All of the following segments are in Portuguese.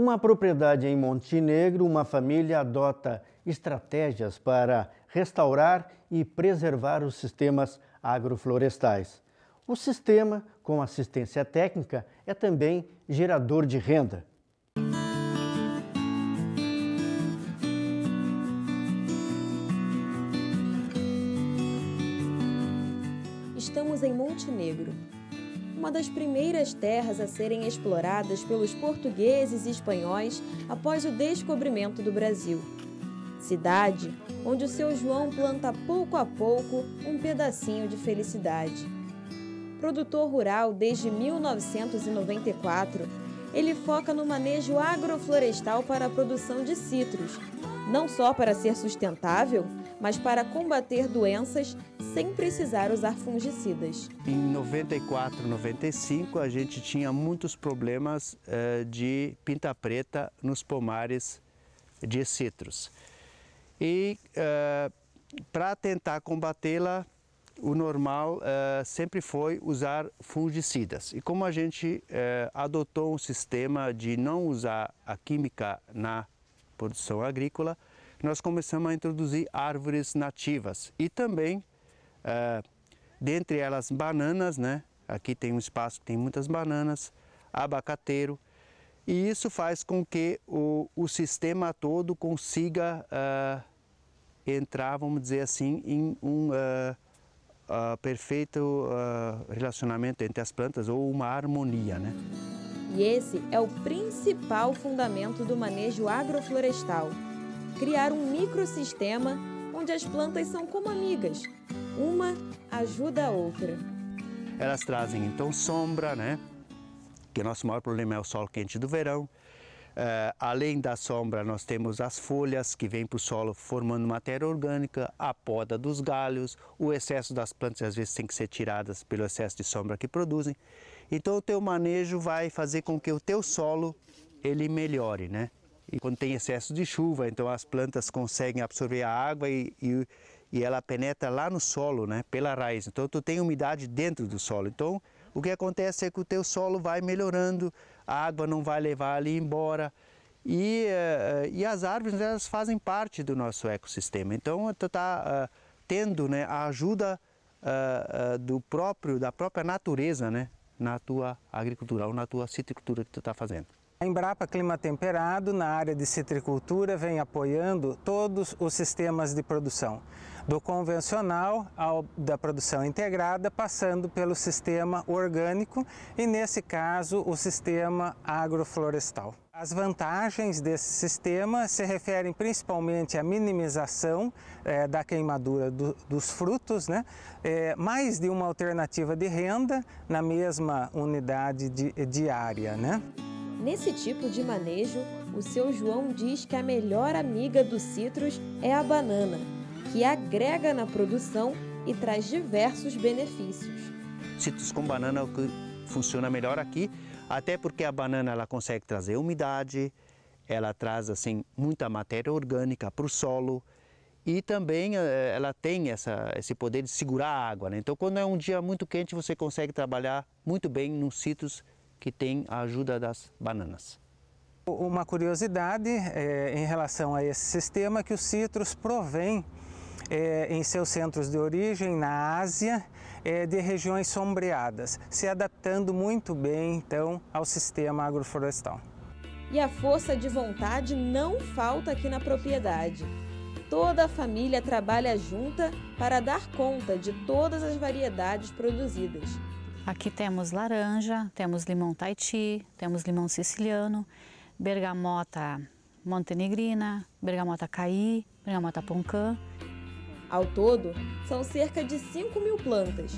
Uma propriedade em Montenegro, uma família adota estratégias para restaurar e preservar os sistemas agroflorestais. O sistema, com assistência técnica, é também gerador de renda. Estamos em Montenegro, uma das primeiras terras a serem exploradas pelos portugueses e espanhóis após o descobrimento do Brasil. Cidade onde o seu João planta pouco a pouco um pedacinho de felicidade. Produtor rural desde 1994, ele foca no manejo agroflorestal para a produção de citros, não só para ser sustentável, mas para combater doenças sem precisar usar fungicidas. Em 94, 95, a gente tinha muitos problemas uh, de pinta preta nos pomares de citros. E uh, para tentar combatê-la, o normal uh, sempre foi usar fungicidas. E como a gente adotou um sistema de não usar a química na produção agrícola, nós começamos a introduzir árvores nativas e também, uh, dentre elas, bananas, né? Aqui tem um espaço que tem muitas bananas, abacateiro, e isso faz com que o, o sistema todo consiga uh, entrar, vamos dizer assim, em um uh, perfeito relacionamento entre as plantas ou uma harmonia, né? E esse é o principal fundamento do manejo agroflorestal criar um microsistema onde as plantas são como amigas. Uma ajuda a outra. Elas trazem então sombra, né? Que nosso maior problema é o sol quente do verão. Uh, além da sombra, nós temos as folhas que vêm para o solo formando matéria orgânica, a poda dos galhos, o excesso das plantas às vezes tem que ser tiradas pelo excesso de sombra que produzem. Então o teu manejo vai fazer com que o teu solo ele melhore, né? E quando tem excesso de chuva, então as plantas conseguem absorver a água e, e, e ela penetra lá no solo, né, pela raiz. Então tu tem umidade dentro do solo. Então o que acontece é que o teu solo vai melhorando, a água não vai levar ali embora. E, uh, e as árvores elas fazem parte do nosso ecossistema. Então tu está uh, tendo né, a ajuda uh, do próprio, da própria natureza né, na tua agricultura ou na tua citricultura que tu está fazendo. A Embrapa Clima Temperado, na área de citricultura, vem apoiando todos os sistemas de produção, do convencional ao da produção integrada, passando pelo sistema orgânico e, nesse caso, o sistema agroflorestal. As vantagens desse sistema se referem principalmente à minimização é, da queimadura do, dos frutos, né? É, mais de uma alternativa de renda na mesma unidade de, diária. Né? Nesse tipo de manejo, o seu João diz que a melhor amiga dos citros é a banana, que agrega na produção e traz diversos benefícios. Citros com banana é o que funciona melhor aqui, até porque a banana ela consegue trazer umidade, ela traz assim muita matéria orgânica para o solo e também eh, ela tem essa, esse poder de segurar a água. Né? Então, quando é um dia muito quente, você consegue trabalhar muito bem nos citros que tem a ajuda das bananas. Uma curiosidade é, em relação a esse sistema que os citros provém é, em seus centros de origem na Ásia é, de regiões sombreadas, se adaptando muito bem então ao sistema agroflorestal. E a força de vontade não falta aqui na propriedade. Toda a família trabalha junta para dar conta de todas as variedades produzidas. Aqui temos laranja, temos limão Tahiti, temos limão siciliano, bergamota montenegrina, bergamota caí, bergamota poncã. Ao todo, são cerca de 5 mil plantas,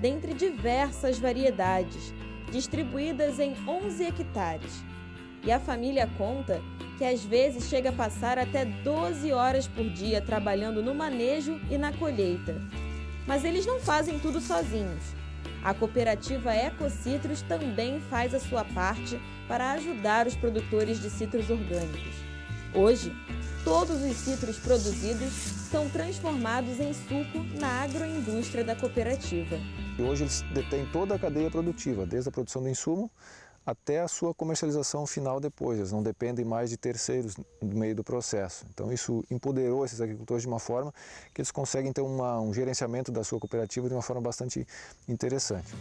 dentre diversas variedades, distribuídas em 11 hectares. E a família conta que às vezes chega a passar até 12 horas por dia trabalhando no manejo e na colheita. Mas eles não fazem tudo sozinhos. A cooperativa Ecocitros também faz a sua parte para ajudar os produtores de citros orgânicos. Hoje, todos os citros produzidos são transformados em suco na agroindústria da cooperativa. Hoje eles detêm toda a cadeia produtiva, desde a produção do insumo até a sua comercialização final depois. Eles não dependem mais de terceiros no meio do processo. Então isso empoderou esses agricultores de uma forma que eles conseguem ter uma, um gerenciamento da sua cooperativa de uma forma bastante interessante.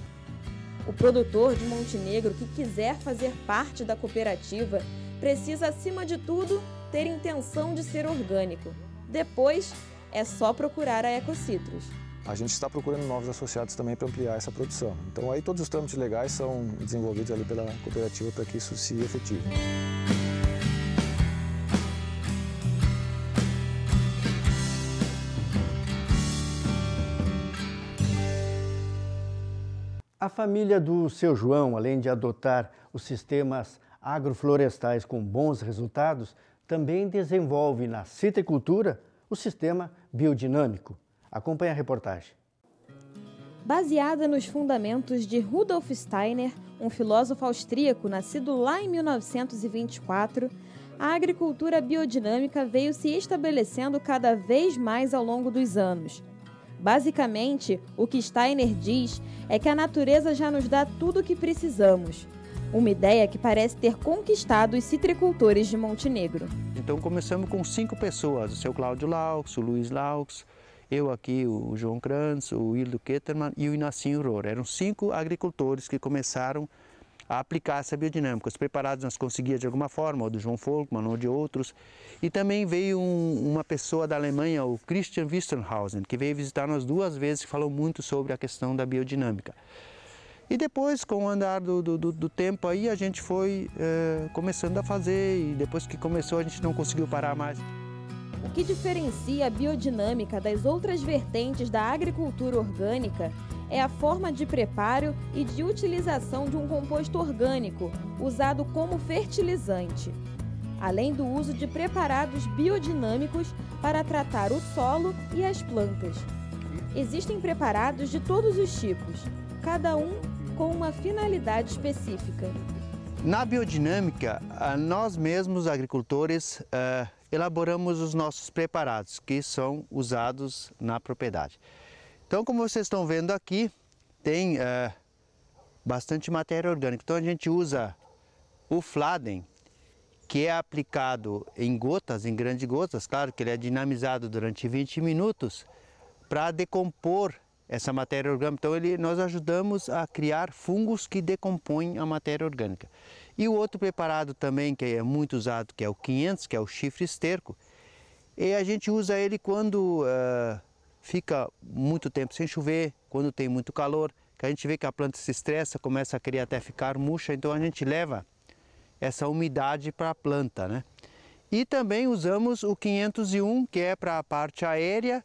O produtor de Montenegro que quiser fazer parte da cooperativa precisa, acima de tudo, ter intenção de ser orgânico. Depois, é só procurar a Ecocitrus. A gente está procurando novos associados também para ampliar essa produção. Então aí todos os trâmites legais são desenvolvidos ali pela cooperativa para que isso se efetive. A família do seu João, além de adotar os sistemas agroflorestais com bons resultados, também desenvolve na citricultura o sistema biodinâmico. Acompanhe a reportagem. Baseada nos fundamentos de Rudolf Steiner, um filósofo austríaco nascido lá em 1924, a agricultura biodinâmica veio se estabelecendo cada vez mais ao longo dos anos. Basicamente, o que Steiner diz é que a natureza já nos dá tudo o que precisamos, uma ideia que parece ter conquistado os citricultores de Montenegro. Então começamos com cinco pessoas, o seu Cláudio Laux, o Luiz Laux, eu aqui, o João Kranz, o Hildo Ketterman e o Inacinho Rohr. Eram cinco agricultores que começaram a aplicar essa biodinâmica. Os preparados nós conseguíamos de alguma forma, ou do João Folkman ou de outros. E também veio um, uma pessoa da Alemanha, o Christian Wisterhausen, que veio visitar nós duas vezes e falou muito sobre a questão da biodinâmica. E depois, com o andar do, do, do tempo aí, a gente foi é, começando a fazer e depois que começou a gente não conseguiu parar mais. O que diferencia a biodinâmica das outras vertentes da agricultura orgânica é a forma de preparo e de utilização de um composto orgânico usado como fertilizante, além do uso de preparados biodinâmicos para tratar o solo e as plantas. Existem preparados de todos os tipos, cada um com uma finalidade específica. Na biodinâmica, nós mesmos, agricultores, eh, elaboramos os nossos preparados, que são usados na propriedade. Então, como vocês estão vendo aqui, tem eh, bastante matéria orgânica. Então, a gente usa o Fladen, que é aplicado em gotas, em grandes gotas, claro que ele é dinamizado durante 20 minutos, para decompor essa matéria orgânica. Então ele, nós ajudamos a criar fungos que decompõem a matéria orgânica. E o outro preparado também que é muito usado, que é o 500, que é o chifre esterco, e a gente usa ele quando uh, fica muito tempo sem chover, quando tem muito calor, que a gente vê que a planta se estressa, começa a querer até ficar murcha, então a gente leva essa umidade para a planta, né? E também usamos o 501, que é para a parte aérea,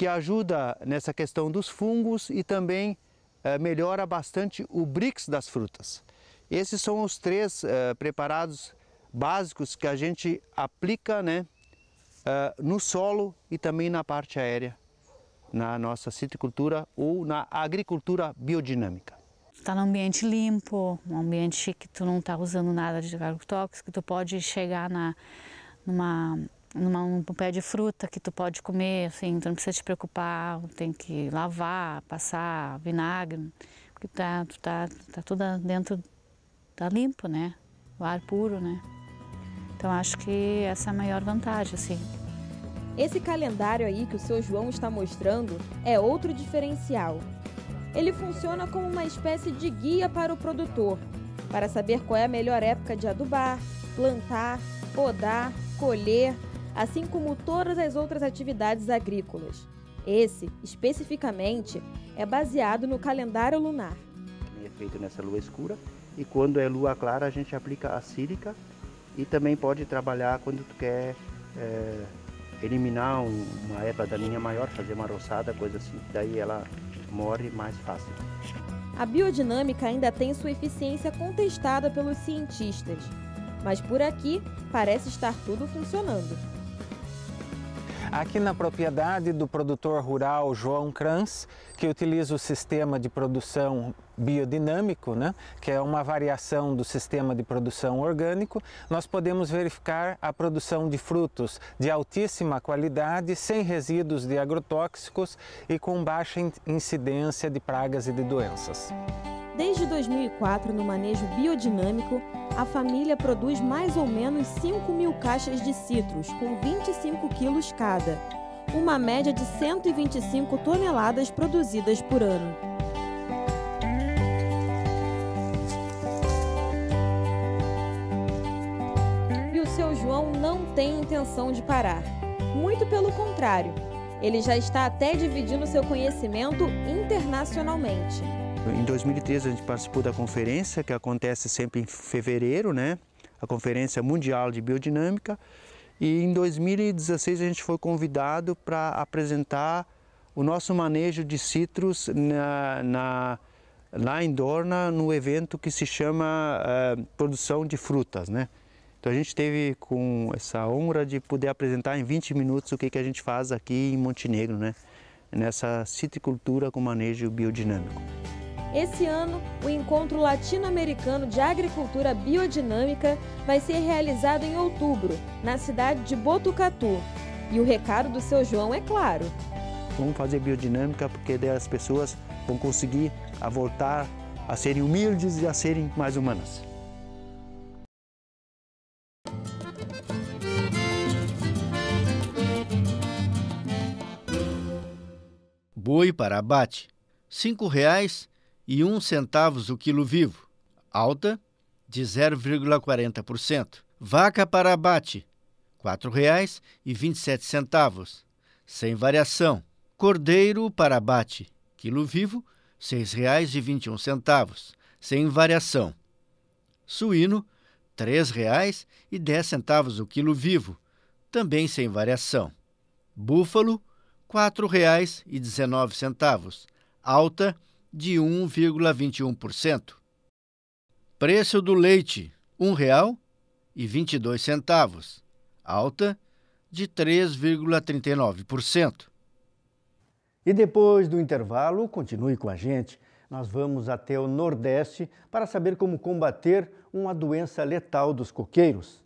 que ajuda nessa questão dos fungos e também eh, melhora bastante o brix das frutas. Esses são os três eh, preparados básicos que a gente aplica né, eh, no solo e também na parte aérea, na nossa citricultura ou na agricultura biodinâmica. Está num ambiente limpo, um ambiente que tu não está usando nada de agrotóxico, tu pode chegar na, numa numa, um pé de fruta que tu pode comer, assim, tu não precisa te preocupar, tem que lavar, passar vinagre, porque tá, tá, tá tudo dentro, tá limpo, né? O ar puro, né? Então acho que essa é a maior vantagem, assim. Esse calendário aí que o seu João está mostrando é outro diferencial. Ele funciona como uma espécie de guia para o produtor, para saber qual é a melhor época de adubar, plantar, podar, colher assim como todas as outras atividades agrícolas. Esse, especificamente, é baseado no calendário lunar. É feito nessa lua escura e quando é lua clara a gente aplica a sílica e também pode trabalhar quando tu quer é, eliminar um, uma erva daninha maior, fazer uma roçada, coisa assim, daí ela morre mais fácil. A biodinâmica ainda tem sua eficiência contestada pelos cientistas, mas por aqui parece estar tudo funcionando. Aqui na propriedade do produtor rural João Kranz, que utiliza o sistema de produção biodinâmico, né, que é uma variação do sistema de produção orgânico, nós podemos verificar a produção de frutos de altíssima qualidade, sem resíduos de agrotóxicos e com baixa incidência de pragas e de doenças. Desde 2004 no manejo biodinâmico, a família produz mais ou menos 5 mil caixas de citros, com 25 quilos cada, uma média de 125 toneladas produzidas por ano. E o seu João não tem intenção de parar. Muito pelo contrário, ele já está até dividindo seu conhecimento internacionalmente. Em 2013 a gente participou da conferência que acontece sempre em fevereiro, né? A Conferência Mundial de Biodinâmica. E em 2016 a gente foi convidado para apresentar o nosso manejo de citros na, na, lá em Dorna, no evento que se chama uh, Produção de Frutas, né? Então a gente teve com essa honra de poder apresentar em 20 minutos o que, que a gente faz aqui em Montenegro, né? Nessa citricultura com manejo biodinâmico. Esse ano, o Encontro Latino-Americano de Agricultura Biodinâmica vai ser realizado em outubro, na cidade de Botucatu. E o recado do seu João é claro. Vamos fazer biodinâmica porque daí as pessoas vão conseguir a voltar a serem humildes e a serem mais humanas. Boi para abate, R$ reais e um centavos o quilo vivo, alta de 0,40%. Vaca para abate, R$ 4,27, sem variação. Cordeiro para abate, quilo vivo, R$ 6,21, sem variação. Suíno, R$ 3,10 o quilo vivo, também sem variação. Búfalo, R$ 4,19, alta de 1,21%. Preço do leite, R$ 1,22, alta de 3,39%. E depois do intervalo, continue com a gente. Nós vamos até o Nordeste para saber como combater uma doença letal dos coqueiros.